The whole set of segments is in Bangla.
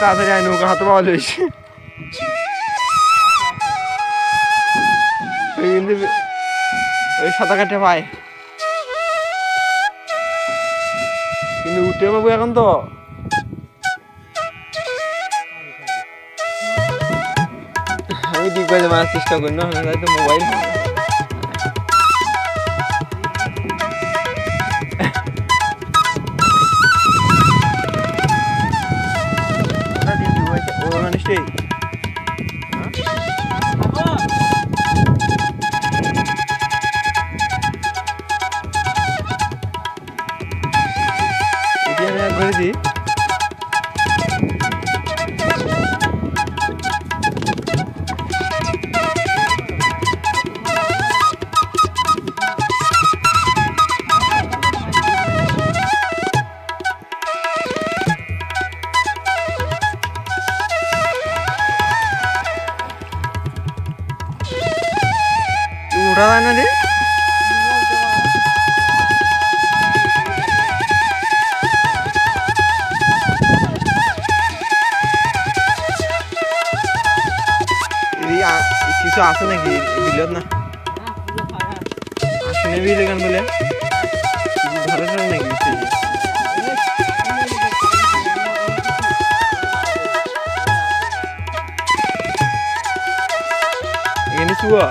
তাড়াতাড়ি আয় নৌকা হাতে পাওয়া লইছে ওই সাঁতার কাটে পায় কিন্তু উঠে পাবো এখন তো। আমি ঠিক করে মারার চেষ্টা করি, না তো মোবাইল উঠা যায় না রে এই আ- কিছু আছে নাকি বিলত না আসেনি বিলে কেন বলে কিছু ধরে ধরে নাকি সেই যে? এখানে শুয়া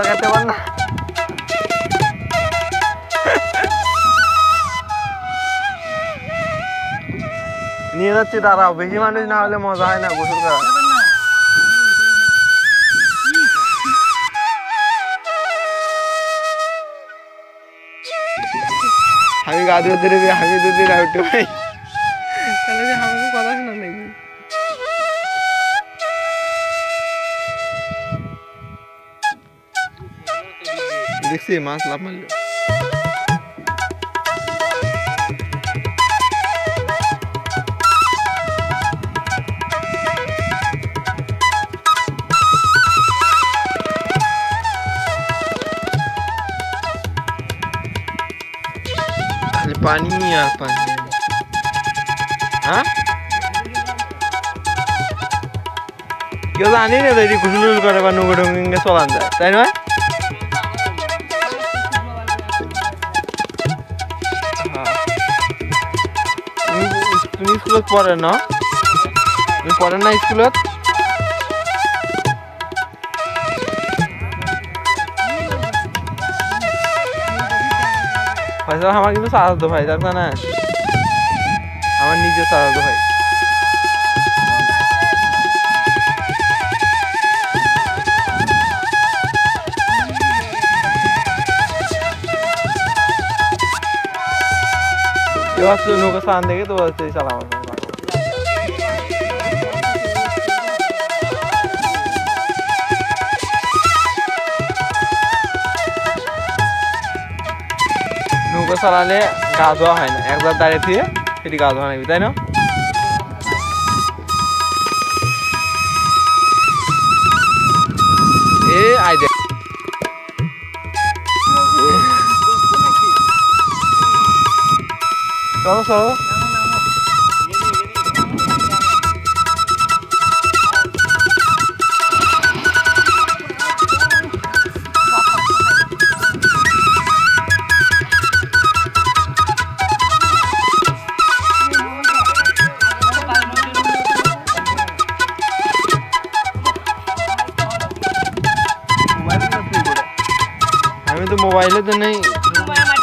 সাঁতার কাটতে পার না নিয়ে যাচ্ছি দাঁড়াও বেশি মানুষ না হলে মজা হয় না গোসল করা আমি গা ধুতে দেবে আমি যদি না উঠতে পাই তাহলে যে আমাকে কথা শোনা নাকি দেখছি মাছ লাভ মারলো খালি পানি আর পানি হ্যাঁ কেউ জানি না তো এটি গুসুল করে বা নৌকো টুঙ্গে চলান যায় তাই নয় স্কুলত পড়ে, ন? তুমি পড়ে না স্কুলত? ফয়সাল আমার কিন্তু চাচাতো ভাই তার না? আমার নিজের চাচাতো ভাই। দেখে তো বলছে চালা আমার সঙ্গে পারব। নৌকা চালালে গা ধোয়া হয় না। একবার দাঁড়িয়ে দিয়ে সেটি গা ধোয়া নাবি তাই না? এ আইডিয়া চলো চলো। पहले तो नहीं।